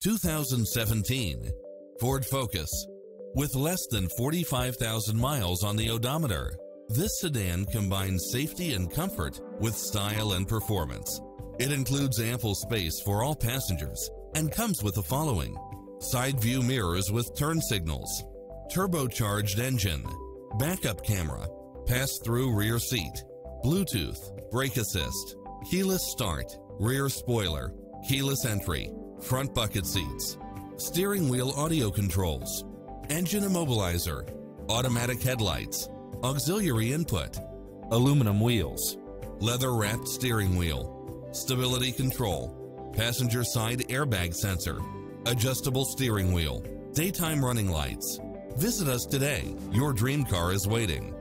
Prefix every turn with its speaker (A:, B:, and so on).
A: 2017 Ford Focus. With less than 45,000 miles on the odometer, this sedan combines safety and comfort with style and performance. It includes ample space for all passengers and comes with the following. Side view mirrors with turn signals, turbocharged engine, backup camera, pass-through rear seat, Bluetooth, brake assist, keyless start, rear spoiler, keyless entry, front bucket seats, steering wheel audio controls, engine immobilizer, automatic headlights, auxiliary input, aluminum wheels, leather wrapped steering wheel, stability control, passenger side airbag sensor, adjustable steering wheel, daytime running lights. Visit us today. Your dream car is waiting.